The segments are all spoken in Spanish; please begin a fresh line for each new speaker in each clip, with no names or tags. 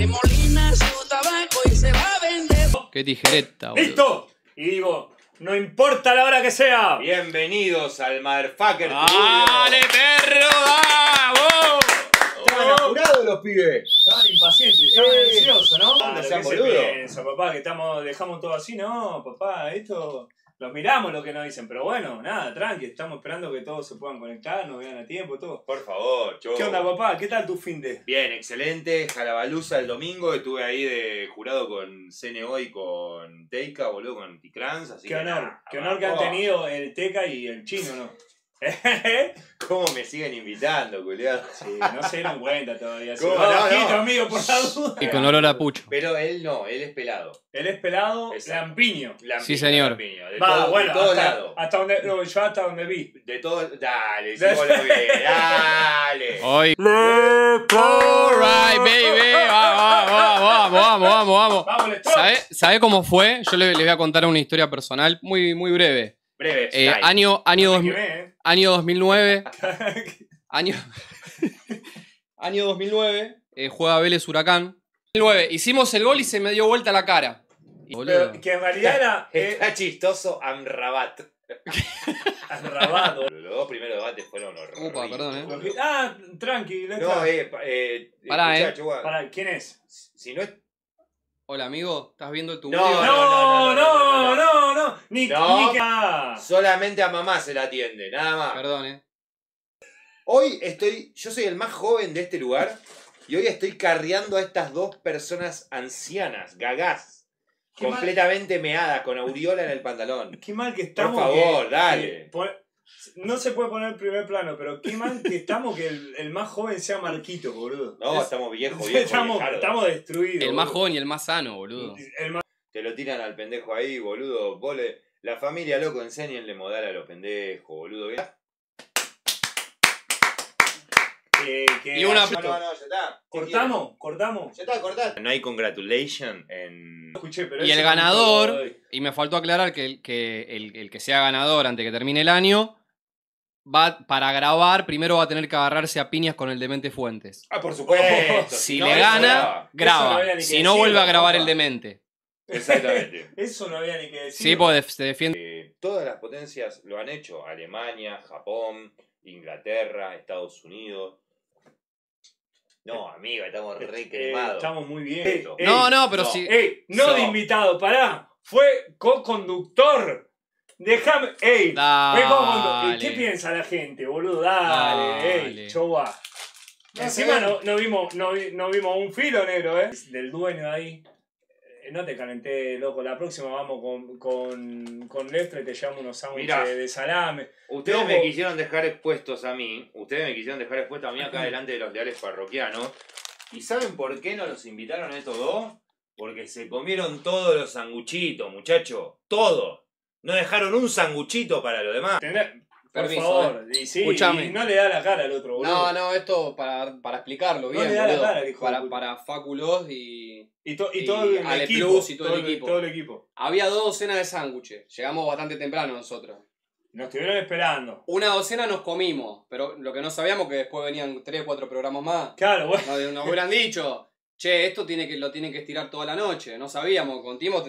Arremolina su tabaco y se va a vender.
Qué tijereta, boludo.
¡Listo! Y digo, no importa la hora que sea.
Bienvenidos al Motherfucker
¡Dale, perro! ¡Vamos!
Estaban apurados los pibes.
Estaban impacientes, estaban
Sí.
ansiosos, ¿no?
No
Claro,
sean
¿qué se
boludo.
piensa, papá? Que estamos, dejamos todo así, no, papá, esto. Los miramos lo que nos dicen, pero bueno, nada, tranqui, estamos esperando que todos se puedan conectar, nos vean a tiempo, todo.
Por favor, yo.
¿Qué onda, papá? ¿Qué tal tu fin de?
Bien, excelente. Jalabaluza el domingo. Estuve ahí de jurado con CNO y con Teika, boludo, con Ticrans. Así
Qué
que
honor,
nada,
qué honor que han tenido el Teca y el Chino, ¿no?
¿Cómo me siguen invitando, culiado?
Sí, no se dieron cuenta todavía. Se
¿Cómo?
va
No,
bajito,
no.
amigo, por la duda.
Y con olor a pucho.
Pero él no, él es pelado.
Él es pelado,
Exacto.
lampiño.
Lampiño,
Sí, señor.
lampiño, De
Va,
todo,
bueno,
de todo
hasta,
lado.
hasta donde, no, yo hasta donde vi.
De todo. Dale, decímoslo bien. Dale.
Hoy. Alright, baby. Vamos, vamos, vamos, vamos, vamos.
Vamos.
¿Sabe, sabe cómo fue? Yo le- les voy a contar una historia personal muy, muy breve.
Breve.
Eh,
style.
año, año, dos-
¿eh?
año 2009. Año, año 2009. eh, juega Vélez Huracán. 2009. Hicimos el gol y se me dio vuelta la cara. Y,
Pero que en realidad era eh,
Está chistoso Amrabat.
arrabado.
Los dos primeros debates fueron horribles.
Upa, perdón, eh.
Ah, tranqui.
No, eh, eh,
Pará, eh.
Pará, ¿quién es?
Si no es.
Hola, amigo. ¿Estás viendo tu
No,
video?
No, no, no, no, Ni,
No.
ni que. Ah.
Solamente a mamá se la atiende, nada más.
Perdón, eh.
Hoy estoy. Yo soy el más joven de este lugar. Y hoy estoy carreando a estas dos personas ancianas, gagás.
Qué
completamente meadas, con aureola en el pantalón.
Qué mal que estamos.
favor,
que-
dale.
No se puede poner en primer plano, pero qué mal que estamos que el, el más joven sea Marquito, boludo.
No,
Es-
estamos viejos, viejos.
estamos, estamos destruidos.
El más
boludo.
joven y el más sano, boludo.
El más-
Te lo tiran al pendejo ahí, boludo. Vos le- La familia, loco, enséñenle modal a los pendejos, boludo.
Que- que
Y una-
ayuda-
No, no, no, ya está. ¿Qué
¿Cortamos? ¿Cortamos?
quieren? Ya está, cortá. No hay congratulation en.
No escuché, pero
Y el
no
ganador-. Y me faltó aclarar que, el, que el, el que sea ganador antes que termine el año, va para grabar, primero va a tener que agarrarse a piñas con el Demente Fuentes.
Ah, por supuesto.
Si
no,
le gana,
graba.
no
graba.
que
si no,
decirlo,
vuelve a grabar el Demente.
Exactamente.
Eso no había ni que decir.
Sí, pues se defiende.
Eh, todas las potencias lo han hecho. Alemania, Japón, Inglaterra, Estados Unidos. No, amiga, estamos re
Eh,
cremados.
estamos muy bien. Ey,
No, no, pero
no.
si.
Ey, no
So.
de invitado, pará. Fue co-conductor. Déjame. Ey, fue co-conductor.
Dale.
¿Qué piensa la gente, boludo? Dale,
Dale.
ey, Encima no, no vimos, no, vi- no vimos un filo negro, ¿eh? Del dueño ahí. Eh, No te calenté, loco. La próxima vamos con, con, con te llevamos unos sándwiches de salame.
Ustedes
Loco.
me quisieron dejar expuestos a mí. Ustedes me quisieron dejar expuestos a mí acá delante de los leales parroquianos. ¿Y saben por qué no los invitaron a estos dos? Porque se comieron todos los sanguchitos, muchachos. Todo. No dejaron un sanguchito para los demás.
Tendrá- Por
Permiso,
favor, y sí,
Escuchame.
y no le da la cara al otro, boludo.
No, no, esto para, para explicarlo
No
bien,
le da la cara de
para,
puta.
para Fáculos y.
Y, to- y
Y
todo el
Ale
equipo.
Plus y todo el equipo.
todo el equipo.
Había dos docenas de sándwiches. Llegamos bastante temprano nosotros.
Nos estuvieron esperando.
Una docena nos comimos, pero lo que no sabíamos que después venían tres o cuatro programas más.
Claro, bueno.
Nos, nos hubieran dicho, che, esto tiene que, lo tienen que estirar toda la noche. No sabíamos, con Timo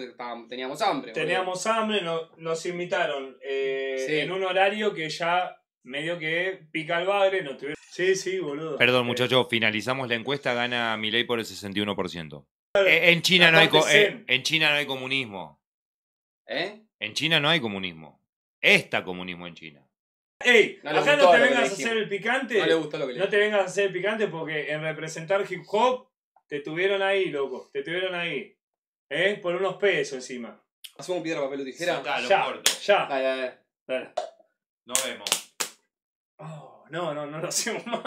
teníamos hambre. boludo.
Teníamos hambre, no- nos invitaron eh,
Sí.
en un horario que ya medio que pica el bagre. Nos tuvieron... Sí, sí, boludo.
Perdón,
Eh,
muchachos, finalizamos la encuesta, gana Milei por el 61%. Eh, En China, no hay en China no hay comunismo.
¿Eh?
En China no hay comunismo. Está comunismo en China.
Ey,
No le
acá no te vengas a hacer el picante.
No le gustó lo que le
No te vengas a hacer el picante porque en representar hip hop te tuvieron ahí, loco. Te tuvieron ahí. ¿Eh? Por unos pesos encima.
¿Hacemos piedra, papel o tijera?
Sacalo,
Ya,
corto.
ya.
Dale, dale.
Dale.
Nos vemos.
Oh, no, no, no lo hacemos más.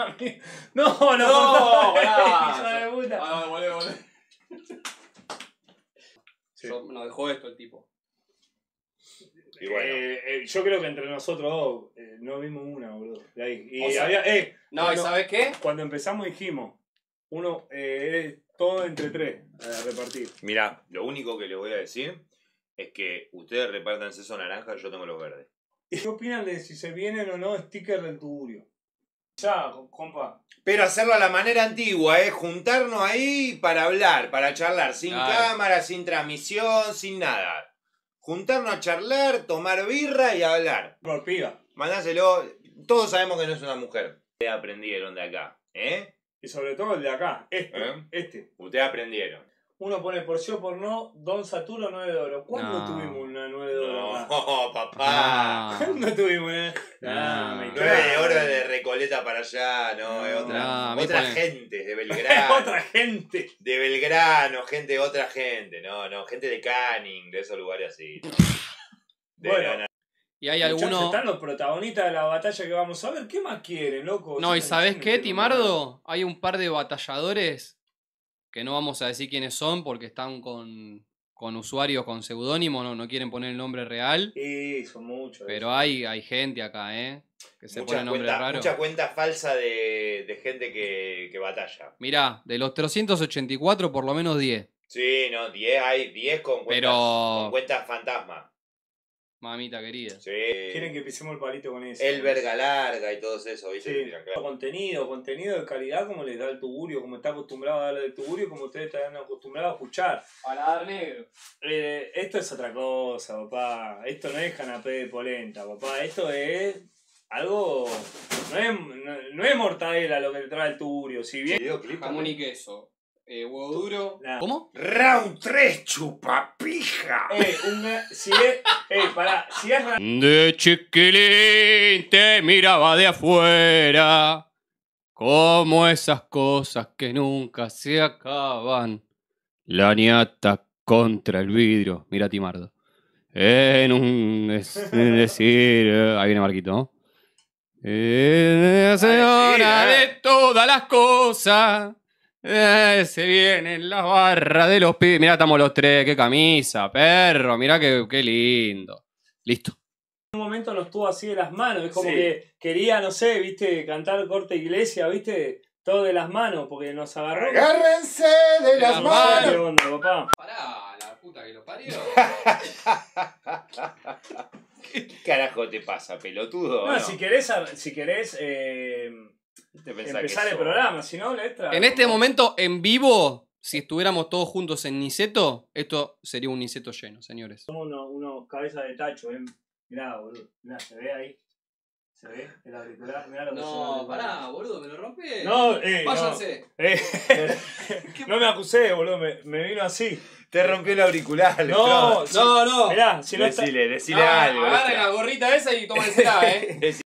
No, no,
No, pará.
Hijo de puta.
Ah.
Sí.
Yo- nos dejó esto el tipo.
Y bueno.
Eh, eh, yo creo que entre nosotros dos eh, no vimos una, boludo. De ahí. Y
O sea-
había, eh,
No, ¿y sabes qué?
cuando empezamos dijimos, uno, eh, es todo entre tres a repartir.
Mirá, lo único que les voy a decir es que ustedes repartan seso naranja, yo tengo los verdes.
¿Qué opinan de si se vienen o no stickers del tuburio? Ya, compa.
Pero hacerlo a la manera antigua, ¿eh? Juntarnos ahí para hablar, para charlar, sin
Claro.
cámara, sin transmisión, sin nada. Juntarnos a charlar, tomar birra y hablar.
Por piba.
Mandáselo. Todos sabemos que no es una mujer. Ustedes aprendieron de acá, ¿eh?
Y sobre todo el de acá. Este.
¿Eh?
Este.
Ustedes aprendieron.
Uno pone por sí o por no, Don Saturno 9 de oro. ¿Cuándo
No.
tuvimos una 9 de oro?
No, papá.
Ah.
¿Cuándo tuvimos una?
No.
me
No es de
cago.
oro de Recoleta para allá, no, es otra,
No,
otra
pone-
gente, de Belgrano.
otra gente.
De Belgrano, gente, otra gente, no, no, gente de Canning, de esos lugares así. no. De
Bueno.
Y hay
Muchachos,
alguno.
Están los protagonistas de la batalla que vamos a ver. ¿Qué más quieren, loco?
No, y ¿sabés
entiendo
qué, Timardo? Hay un par de batalladores que no vamos a decir quiénes son porque están con, con usuarios con seudónimo, no, no quieren poner el nombre real.
Sí, son muchos.
Pero hay, hay gente acá, ¿eh? Que se
Mucha
pone nombre
cuenta,
raro.
mucha cuenta falsa de, de gente que, que batalla.
Mirá, de los 384, por lo menos 10.
Sí, no, 10 hay 10 con cuentas,
Pero-
con cuentas fantasma.
Mamita querida.
Sí.
Quieren que pisemos el palito con eso.
El verga larga y todos eso, ¿viste?
Sí,
claro.
contenido, contenido de calidad como les da el tugurio, como está acostumbrado a darle el tugurio, como ustedes están acostumbrados a escuchar.
Paladar negro.
Eh, esto es otra cosa, papá. Esto no es canapé de polenta, papá. Esto es algo. No es, no, no es mortadela lo que te trae el tugurio. Si bien.
Jamón
también.
y queso. Eh, huevo duro.
Nah.
¿Cómo?
Round 3, chupapija.
Eh, un- si es. Eh, pará, si es.
De chiquilín te miraba de afuera, como esas cosas que nunca se acaban. La ñata contra el vidrio. Mira Timardo. En un es- en decir. eh, Ahí viene Marquito, ¿no? Eh, la señora
sí, eh.
de todas las cosas. Eh, se vienen las barras de los pibes. Mirá, estamos los tres. Qué camisa, perro. Mirá qué, qué lindo. Listo.
En un momento nos tuvo así de las manos. Es como
Sí.
que quería, no sé, viste, cantar corte iglesia, viste. Todo de las manos, porque nos agarró.
Agárrense de las
las
manos.
qué onda, papá.
Pará, la puta que lo parió.
¿Qué carajo te pasa, pelotudo?
No,
No,
si querés, si querés eh,
¿Te pensás
empezar el programa, si no, letra.
En este momento, en vivo, si estuviéramos todos juntos en Niceto, esto sería un Niceto lleno, señores.
Somos unos, unos cabezas de tacho, eh. Mirá, boludo. Mirá, se ve ahí. ¿Se ve? El auricular, mirá lo que se ve.
boludo, me lo rompé.
No, eh, no. Eh, no me acusé, boludo, me, me vino así.
Te rompió el auricular.
No, sí.
no.
Mirá, si no está.
Decile, decile
Ah,
algo. Lestrada.
la gorrita esa y tómensela, eh.